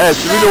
Aïe